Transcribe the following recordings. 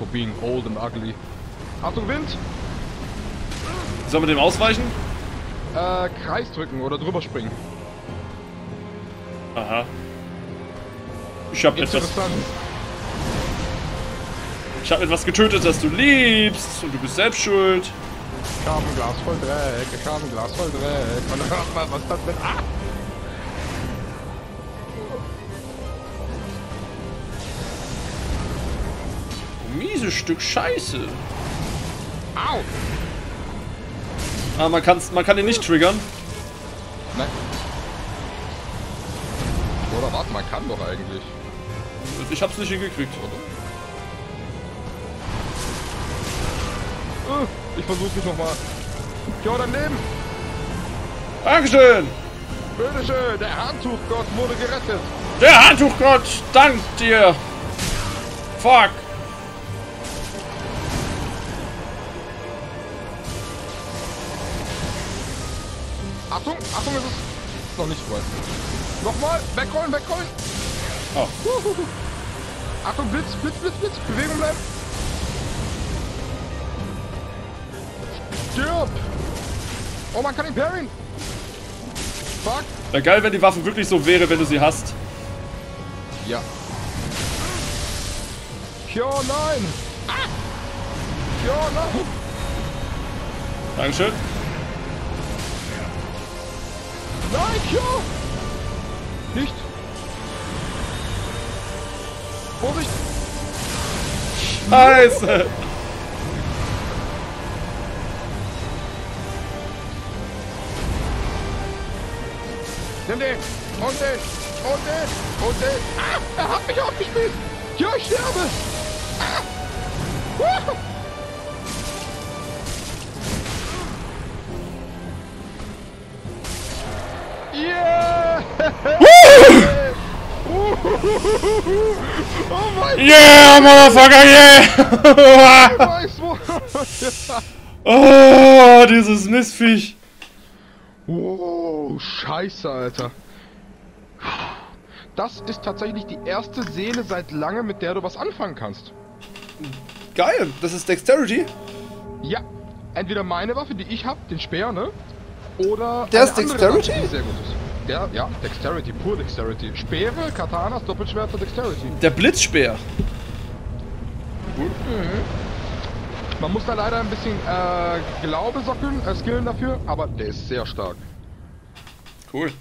for being old and ugly. Achtung, Wind! Sollen wir dem ausweichen? Äh, Kreis drücken oder drüber springen. Aha. Ich hab etwas, ich hab etwas getötet, das du liebst. Und du bist selbst schuld. Ich habe ein Glas voll Dreck, ich habe ein Glas voll Dreck. Dann hört man, was das mit... Ah! Mieses Stück Scheiße. Au! Ah, man, kann's, man kann ihn nicht triggern. Nein. Oder warte, man kann doch eigentlich. Ich hab's nicht hingekriegt. Äh, Ich versuch's nicht nochmal. Ja, dein Leben! Dankeschön! Bitteschön, der Handtuchgott wurde gerettet. Der Handtuchgott dankt dir! Fuck! Achtung, Achtung, es ist noch nicht weit. Nochmal, wegrollen, wegrollen. Oh. Achtung, Blitz, Blitz, Blitz, Blitz. Bewegung bleiben. Stirb. Oh, man kann ihn parryen. Fuck. Wäre geil, wenn die Waffe wirklich so wäre, wenn du sie hast. Ja. Ja, nein. Ah. Ja, nein. Dankeschön. Nein, ja. Nicht. Vorsicht. Scheiße! Nimm den! Und den! Und den! Und den! Ah! Er hat mich aufgespielt! Ja, ich sterbe! Oh mein Yeah, Motherfucker, yeah! Oh, dieses Mistviech. Wow, scheiße, Alter. Das ist tatsächlich die erste Seele seit langem, mit der du was anfangen kannst. Geil, das ist Dexterity. Ja, entweder meine Waffe, die ich hab, den Speer, ne? Oder Der ist Dexterity? Waffe, die sehr gut ist. Der, ja, Dexterity, pur Dexterity. Speere, Katanas, Doppelschwerter, Dexterity. Der Blitzspeer. Man muss da leider ein bisschen äh, Glaube sockeln, äh, skillen dafür, aber der ist sehr stark. Cool.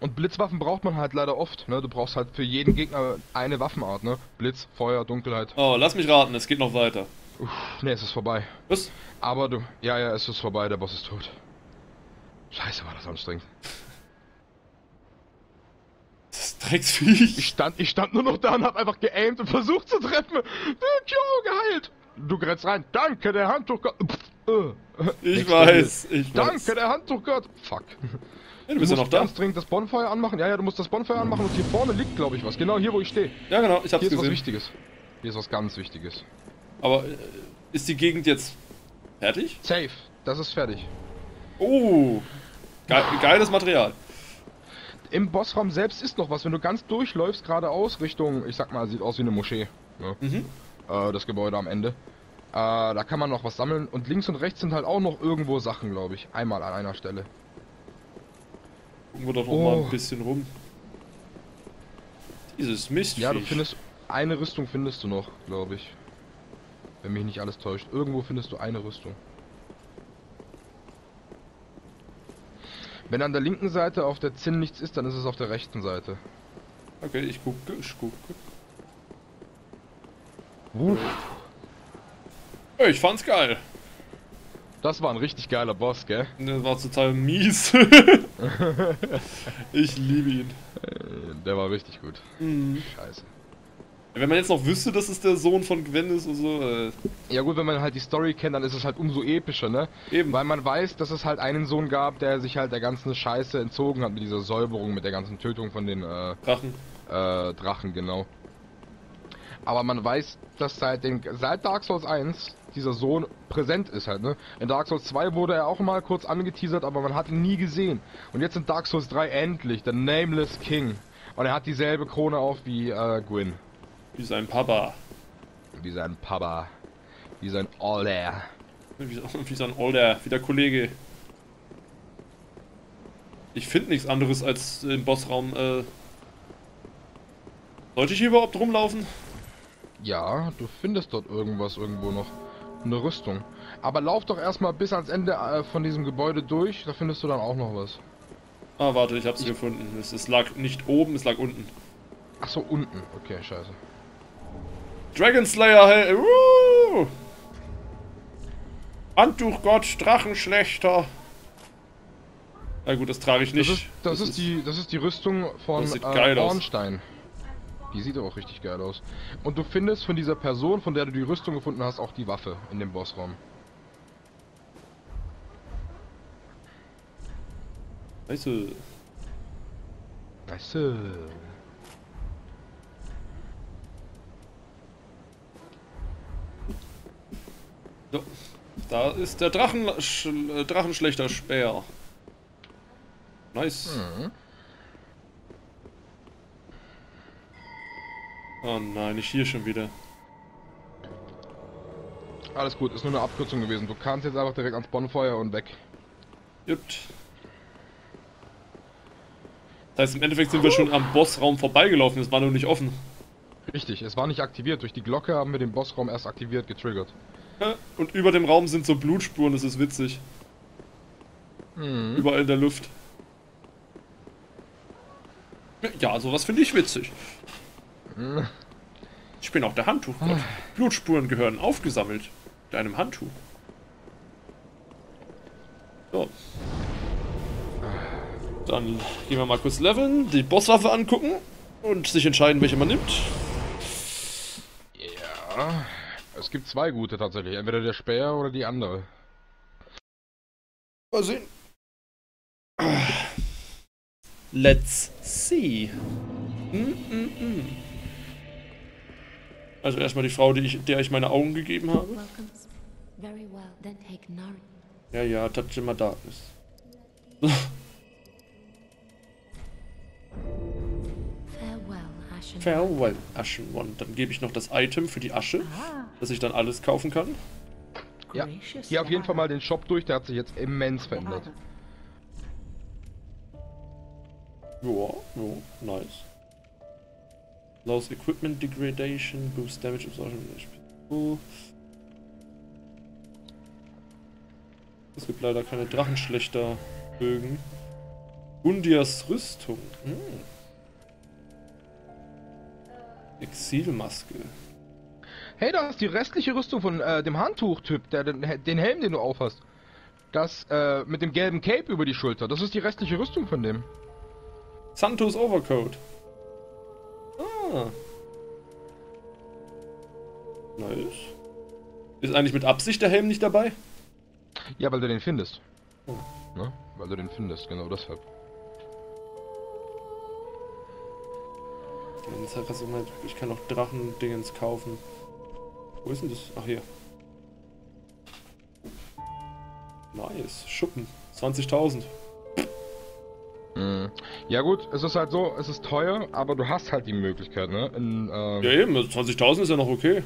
Und Blitzwaffen braucht man halt leider oft, ne? Du brauchst halt für jeden Gegner eine Waffenart, ne? Blitz, Feuer, Dunkelheit. Oh, lass mich raten, es geht noch weiter. Uff, ne, es ist vorbei. Was? Aber du, ja, ja, es ist vorbei, der Boss ist tot. Scheiße, war das anstrengend. Das Drecksviech. Ich stand, ich stand nur noch da und hab einfach geaimt und versucht zu treffen. Tjo, geheilt. Du rennst rein. Danke, der Handtuchgott. Äh. Ich Explodiert. weiß, ich Danke, weiß. der Handtuchgott. Fuck. Ja, du bist ja noch musst da. ganz dringend das Bonfire anmachen. Ja, ja, du musst das Bonfire anmachen und hier vorne liegt, glaube ich, was. Genau hier, wo ich stehe. Ja, genau, ich hab's Hier ist was gesehen. Wichtiges. Hier ist was ganz Wichtiges. Aber äh, ist die Gegend jetzt fertig? Safe. Das ist fertig. Oh, ge geiles Material. Im Bossraum selbst ist noch was. Wenn du ganz durchläufst, geradeaus, Richtung, ich sag mal, sieht aus wie eine Moschee. Ne? Mhm. Äh, das Gebäude am Ende. Äh, da kann man noch was sammeln. Und links und rechts sind halt auch noch irgendwo Sachen, glaube ich. Einmal an einer Stelle. Gucken wir doch noch Oh. mal ein bisschen rum. Dieses Mistviech. Ja, du findest. Eine Rüstung findest du noch, glaube ich. Wenn mich nicht alles täuscht. Irgendwo findest du eine Rüstung. Wenn an der linken Seite auf der Zinn nichts ist, dann ist es auf der rechten Seite. Okay, ich gucke, ich gucke. Uff, Hey, ich fand's geil. das war ein richtig geiler Boss, gell? Der war total mies. ich liebe ihn. Der war richtig gut. Mhm. Scheiße. Wenn man jetzt noch wüsste, dass es der Sohn von Gwen ist und so, äh, Ja gut, wenn man halt die Story kennt, dann ist es halt umso epischer, ne? eben. Weil man weiß, dass es halt einen Sohn gab, der sich halt der ganzen Scheiße entzogen hat mit dieser Säuberung, mit der ganzen Tötung von den äh, Drachen. äh, Drachen, genau. Aber man weiß, dass seit, den, seit Dark Souls 1 dieser Sohn präsent ist halt, ne? In Dark Souls 2 wurde er auch mal kurz angeteasert, aber man hat ihn nie gesehen. Und jetzt in Dark Souls 3 endlich, der Nameless King. Und er hat dieselbe Krone auf wie äh, Gwyn. Wie sein Papa. Wie sein Papa. Wie sein Alter. Wie, wie so ein Older, wie der Kollege. Ich finde nichts anderes als im Bossraum. Äh Sollte ich hier überhaupt rumlaufen? Ja, du findest dort irgendwas irgendwo noch. Eine Rüstung. Aber lauf doch erstmal bis ans Ende äh, von diesem Gebäude durch, da findest du dann auch noch was. Ah, warte, ich hab's gefunden. Es, es lag nicht oben, es lag unten. Ach so, unten. Okay, scheiße. Dragon Slayer, hey, uh! Handtuchgott, Drachenschlechter. Na gut, das trage ich nicht. Das ist, das ist die, das ist die Rüstung von Das sieht äh, aus. Die sieht auch richtig geil aus. Und du findest von dieser Person, von der du die Rüstung gefunden hast, auch die Waffe in dem Bossraum. Scheiße. Nice. So. Da ist der Drachen, Sch äh, Drachenschlechter Speer. Nice. Mhm. Oh nein, nicht hier schon wieder. Alles gut, ist nur eine Abkürzung gewesen. Du kannst jetzt einfach direkt ans Bonfeuer und weg. Gut. Das heißt, im Endeffekt sind wir schon am Bossraum vorbeigelaufen, es war nur nicht offen. Richtig, es war nicht aktiviert. Durch die Glocke haben wir den Bossraum erst aktiviert, getriggert. Und über dem Raum sind so Blutspuren, das ist witzig. Mhm. Überall in der Luft. Ja, sowas finde ich witzig. Mhm. Ich bin auch der Handtuchgott. Blutspuren gehören aufgesammelt. Mit einem Handtuch. So. Dann gehen wir mal kurz leveln, die Bosswaffe angucken und sich entscheiden, welche man nimmt. Ja. Es gibt zwei gute tatsächlich. Entweder der Speer oder die andere. Mal sehen. Let's see. Mm, mm, mm. Also erstmal die Frau, die ich, der ich meine Augen gegeben habe. Ja, ja, touch my darkness. Farewell, One. Dann gebe ich noch das Item für die Asche, dass ich dann alles kaufen kann. Ja. Hier auf jeden Fall mal den Shop durch, der hat sich jetzt immens verändert. Ja, ja, nice. Lows Equipment Degradation, Boost Damage Absorption. Oh. Es gibt leider keine Drachenschlechter-Bögen. Undias Rüstung. Hm. Exilmaske. Hey, da ist die restliche Rüstung von äh, dem Handtuch-Typ, der den, den Helm, den du aufhast. Das äh, mit dem gelben Cape über die Schulter. Das ist die restliche Rüstung von dem. Santos Overcoat. Ah. Nice. Ist eigentlich mit Absicht der Helm nicht dabei? Ja, weil du den findest. Oh. Ne? Weil du den findest, genau deshalb. Jetzt hat das immer- Ich kann auch Drachendingens kaufen. Wo ist denn das? Ach hier. Nice. Schuppen. 20.000. Mhm. Ja gut, es ist halt so, es ist teuer, aber du hast halt die Möglichkeit, ne? In, ähm, Ja eben, also 20.000 ist ja noch okay.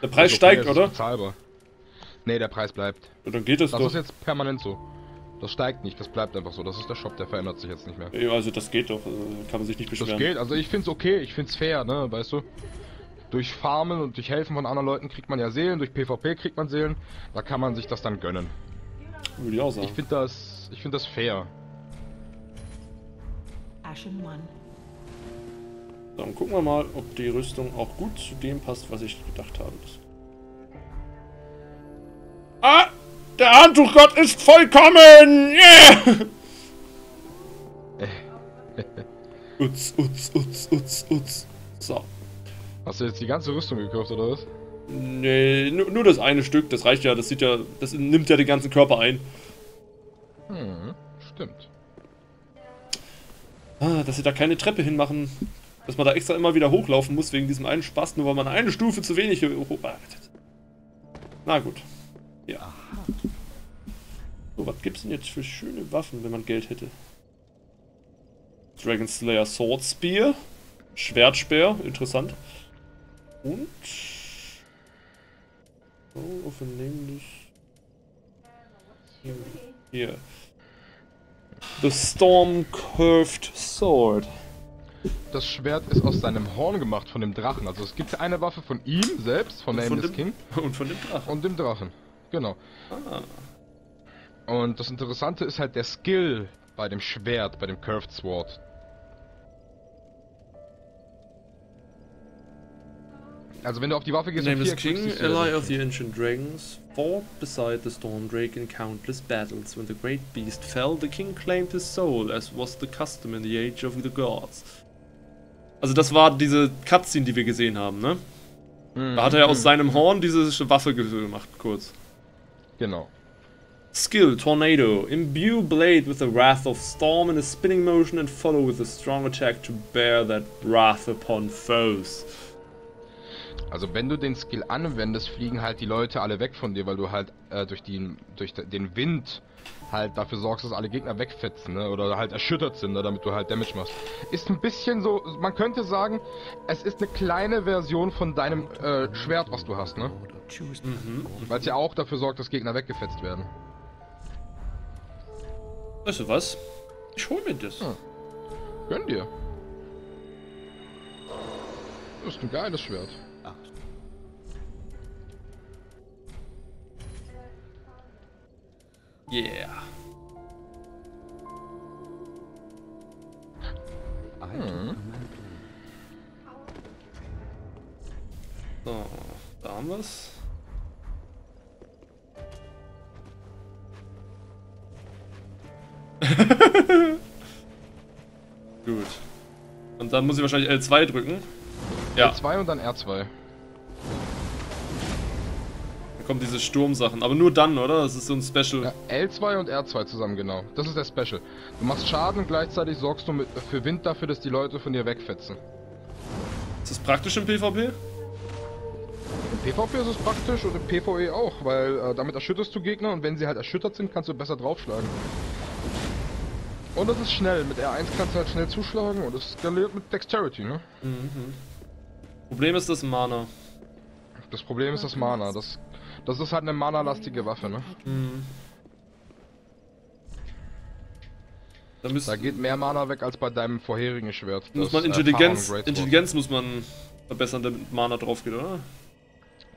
Der Preis ist okay, steigt, es ist oder? Bezahlbar. Nee, der Preis bleibt. Ja, dann geht das, Das doch. ist jetzt permanent so. Das steigt nicht, das bleibt einfach so. Das ist der Shop, der verändert sich jetzt nicht mehr. Ja, also das geht doch. Also kann man sich nicht Das beschweren. geht, also ich find's okay, ich find's fair, ne, weißt du? Durch Farmen und durch Helfen von anderen Leuten kriegt man ja Seelen, durch PvP kriegt man Seelen, da kann man sich das dann gönnen. Würde ich auch sagen. Ich find das, ich find das fair. Ashen One. Dann gucken wir mal, ob die Rüstung auch gut zu dem passt, was ich gedacht habe. Der Handtuchgott ist vollkommen! Yeah! Utz, utz, utz, utz, utz. So. Hast du jetzt die ganze Rüstung gekauft, oder was? Nee, nur, nur das eine Stück, das reicht ja, das sieht ja, das nimmt ja den ganzen Körper ein. Hm, stimmt. Ah, dass sie da keine Treppe hinmachen, dass man da extra immer wieder hochlaufen muss wegen diesem einen Spaß, nur weil man eine Stufe zu wenig hoch... Ah, Na gut. Ja. So, was gibt's denn jetzt für schöne Waffen, wenn man Geld hätte? Dragon Slayer Sword Spear. Schwertspeer, interessant. Und Oh, auf nämlich. Hier. The Storm Curved Sword. Das Schwert ist aus seinem Horn gemacht von dem Drachen. Also es gibt eine Waffe von ihm selbst, von Nameless King Und von dem Drachen. und dem Drachen. Genau. Ah. Und das Interessante ist halt der Skill bei dem Schwert, bei dem Curved Sword. Also wenn du auf die Waffe gehst, Nameless viereckst, King, ally das. of the ancient dragons, fought beside the storm drake in countless battles. When the great beast fell, the king claimed his soul, as was the custom in the age of the gods. Also das war diese Cutscene, die wir gesehen haben, ne? Mhm. Da hat er aus seinem Horn diese Waffe ge- gemacht, kurz. Genau. Skill, Tornado. Imbue blade with the wrath of storm in a spinning motion and follow with a strong attack to bear that wrath upon foes. Also wenn du den Skill anwendest, fliegen halt die Leute alle weg von dir, weil du halt äh, durch, den, durch de- den Wind halt dafür sorgst, dass alle Gegner wegfetzen, ne? Oder halt erschüttert sind, ne? damit du halt Damage machst. Ist ein bisschen so, man könnte sagen, es ist eine kleine Version von deinem äh, Schwert, was du hast, ne? Weil es ja auch dafür sorgt, dass Gegner weggefetzt werden. Weißt du was? Ich hol mir das. Hm. Gönn dir. Das ist ein geiles Schwert. Yeah. So, da haben wir's. Und dann muss ich wahrscheinlich L2 drücken. Ja, L2 und dann R2. dann kommen diese Sturmsachen. Aber nur dann, oder? Das ist so ein Special. Ja, L2 und R2 zusammen, genau. Das ist der Special. Du machst Schaden, gleichzeitig sorgst du mit, für Wind dafür, dass die Leute von dir wegfetzen. Ist das praktisch im PvP? Im PvP ist es praktisch und im PvE auch, weil äh, damit erschütterst du Gegner und wenn sie halt erschüttert sind, kannst du besser draufschlagen. Und das ist schnell. Mit R1 kannst du halt schnell zuschlagen und es skaliert mit Dexterity, ne? Problem ist das Mana. Das Problem ist das Mana. Das, das ist halt eine mana-lastige Waffe, ne? Da müsst, Da geht mehr Mana weg als bei deinem vorherigen Schwert. muss das, man Intelligenz. Intelligenz muss man verbessern, damit Mana drauf geht, oder?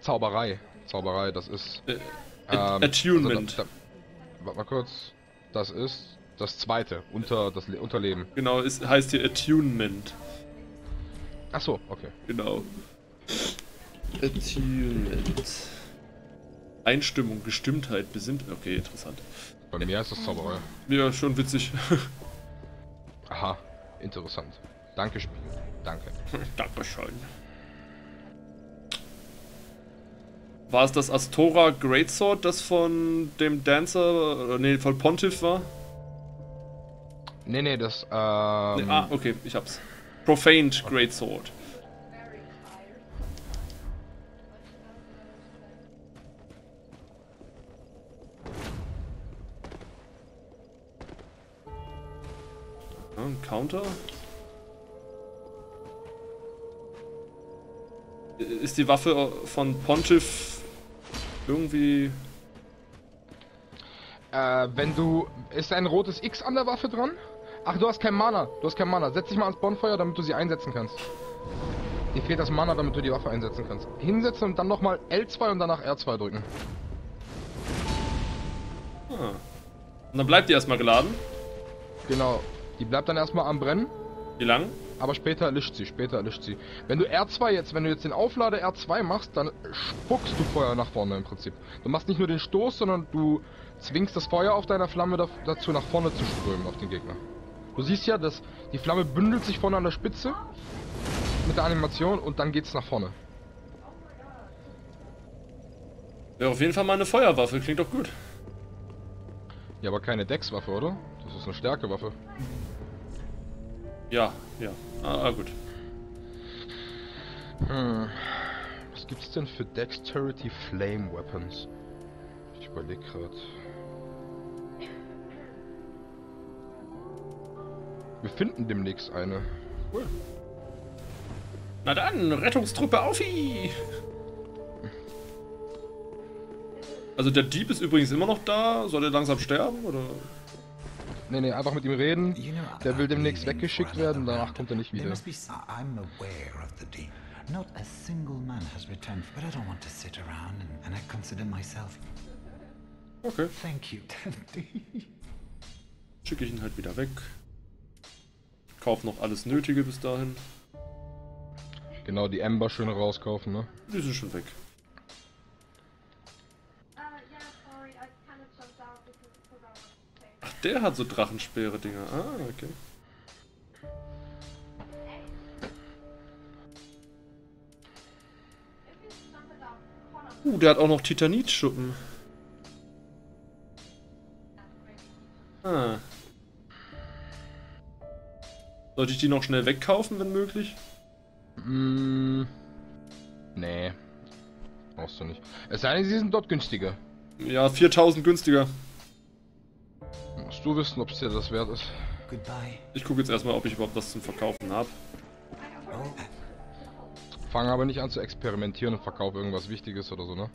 Zauberei. Zauberei, das ist. Äh, Ähm, At Attunement. Also da, da, warte mal kurz. Das ist das zweite, unter das Le Unterleben. Genau, es heißt hier Attunement. Ach so, okay. Genau. Attunement. Einstimmung, Gestimmtheit, Besinnt. Okay, interessant. Bei mir ist das Zauberei. Ja, schon witzig. Aha, interessant. Danke, Spiel. Danke. Dankeschön. War es das Astora Greatsword, das von dem Dancer, oder nee, von Pontiff war? Nee, nee, das, ähm. Nee, ah, okay, ich hab's. Profaned Greatsword. Ja, ein Counter. Ist die Waffe von Pontiff irgendwie. Äh, wenn du. Ist ein rotes X an der Waffe dran? Ach, du hast kein Mana. Du hast kein Mana. Setz dich mal ans Bonfeuer, damit du sie einsetzen kannst. Dir fehlt das Mana, damit du die Waffe einsetzen kannst. Hinsetzen und dann nochmal L2 und danach R2 drücken. Ah. Und dann bleibt die erstmal geladen. Genau. Die bleibt dann erstmal am Brennen, Wie lang? aber später erlischt sie. Später erlischt sie. Wenn du R2 jetzt, wenn du jetzt den Auflader R2 machst, dann spuckst du Feuer nach vorne im Prinzip. Du machst nicht nur den Stoß, sondern du zwingst das Feuer auf deiner Flamme da- dazu, nach vorne zu strömen auf den Gegner. Du siehst ja, dass die Flamme bündelt sich vorne an der Spitze mit der Animation und dann geht's nach vorne. Wäre auf jeden Fall mal eine Feuerwaffe, klingt doch gut. Ja, aber keine Deckswaffe, oder? Das ist eine Stärkewaffe. Ja, ja. Ah, ah, gut. Hm. Was gibt's denn für Dexterity Flame Weapons? Ich überlege gerade. Wir finden demnächst eine. Cool. Na dann, Rettungstruppe auf! Also der Dieb ist übrigens immer noch da. Soll er langsam sterben, oder? Nee, nee, einfach mit ihm reden. Der will I've demnächst weggeschickt werden, danach kommt er nicht wieder. I'm aware of the deep. Not a single man has returned, but I don't want to sit around and, and I consider myself. Okay. Thank you. Schicke ich ihn halt wieder weg. Kauf noch alles Nötige bis dahin. Genau, die Ember schön rauskaufen, ne? Die sind schon weg. Ach, der hat so Drachenspeere-Dinger. Ah, okay. Uh, der hat auch noch Titanitschuppen. Ah. Sollte ich die noch schnell wegkaufen, wenn möglich? Mm, nee. Brauchst du nicht. Es sei denn, sie sind dort günstiger. Ja, 4000 günstiger. Musst du wissen, ob es dir das wert ist. Goodbye. Ich gucke jetzt erstmal, ob ich überhaupt was zum Verkaufen habe. Oh, Fang aber nicht an zu experimentieren und verkauf irgendwas Wichtiges oder so, ne?